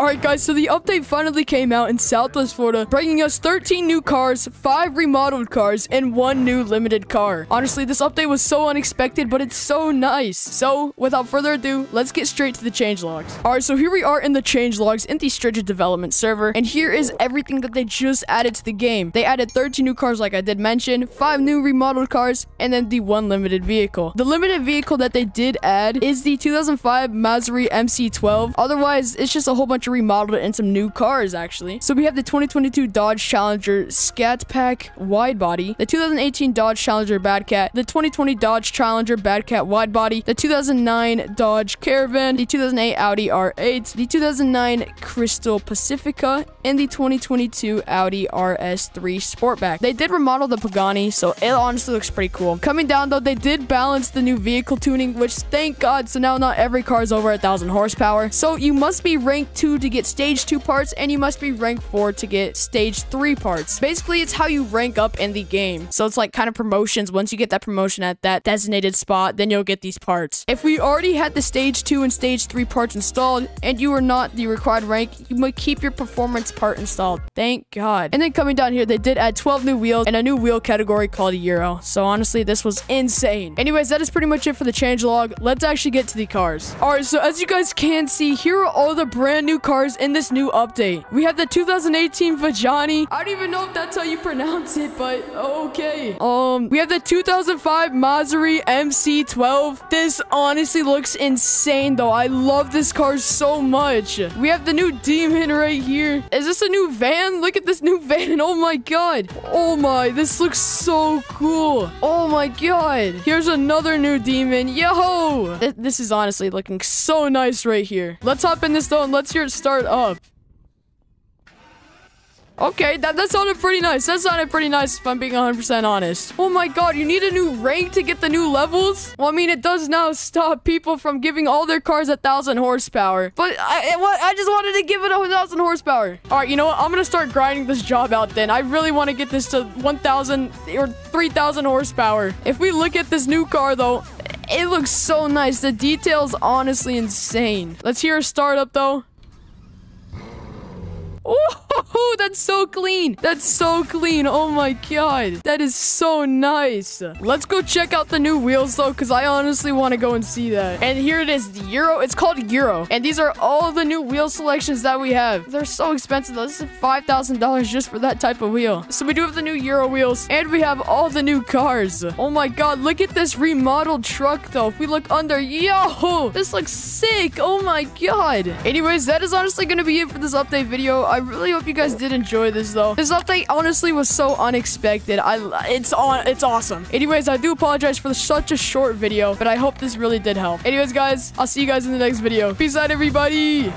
All right, guys, so the update finally came out in Southwest Florida, bringing us 13 new cars, 5 remodeled cars, and 1 new limited car. Honestly, this update was so unexpected, but it's so nice. So, without further ado, let's get straight to the changelogs. All right, so here we are in the changelogs in the Strigid development server, and here is everything that they just added to the game. They added 13 new cars, like I did mention, 5 new remodeled cars, and then the 1 limited vehicle. The limited vehicle that they did add is the 2005 Maserati MC12. Otherwise, it's just a whole bunch of remodeled and some new cars, actually. So we have the 2022 Dodge Challenger Scat Pack Wide Body, the 2018 Dodge Challenger Bad Cat, the 2020 Dodge Challenger Bad Cat Wide Body, the 2009 Dodge Caravan, the 2008 Audi R8, the 2009 Chrysler Pacifica, and the 2022 Audi RS3 Sportback. They did remodel the Pagani, so it honestly looks pretty cool. Coming down though, they did balance the new vehicle tuning, which thank God, so now not every car is over a thousand horsepower. So you must be ranked 2 to get stage 2 parts, and you must be ranked 4 to get stage 3 parts. Basically, it's how you rank up in the game. So it's like kind of promotions. Once you get that promotion at that designated spot, then you'll get these parts. If we already had the stage 2 and stage 3 parts installed, and you are not the required rank, you might keep your performance part installed. Thank God. And then coming down here, they did add 12 new wheels and a new wheel category called Euro. So honestly, this was insane. Anyways, that is pretty much it for the change log. Let's actually get to the cars. All right, so as you guys can see, here are all the brand new cars in this new update. We have the 2018 Vajani. I don't even know if that's how you pronounce it, but okay. Um, we have the 2005 Maserati MC12. This honestly looks insane, though. I love this car so much. We have the new Demon right here. Is this a new van? Look at this new van. Oh my god. Oh my, this looks so cool. Oh my god. Here's another new Demon. Yo! Th this is honestly looking so nice right here. Let's hop in this though and let's hear it start up. Okay, that, that sounded pretty nice. That sounded pretty nice if I'm being 100% honest. Oh my god, you need a new rank to get the new levels? Well, I mean, it does now stop people from giving all their cars a 1,000 horsepower. But I, I just wanted to give it a 1,000 horsepower. All right, you know what? I'm going to start grinding this job out then. I really want to get this to 1,000 or 3,000 horsepower. If we look at this new car, though, it looks so nice. The details honestly insane. Let's hear a startup, though. Oh, Oh, that's so clean. That's so clean. Oh my god. That is so nice. Let's go check out the new wheels though, because I honestly want to go and see that. And here it is, the Euro. It's called Euro. And these are all the new wheel selections that we have. They're so expensive though. This is $5,000 just for that type of wheel. So we do have the new Euro wheels and we have all the new cars. Oh my god, look at this remodeled truck though. If we look under, yo, this looks sick. Oh my god. Anyways, that is honestly going to be it for this update video. I really hope you guys did enjoy this though. This update honestly was so unexpected. I it's on it's awesome. Anyways, I do apologize for such a short video, but I hope this really did help. Anyways, guys, I'll see you guys in the next video. Peace out, everybody.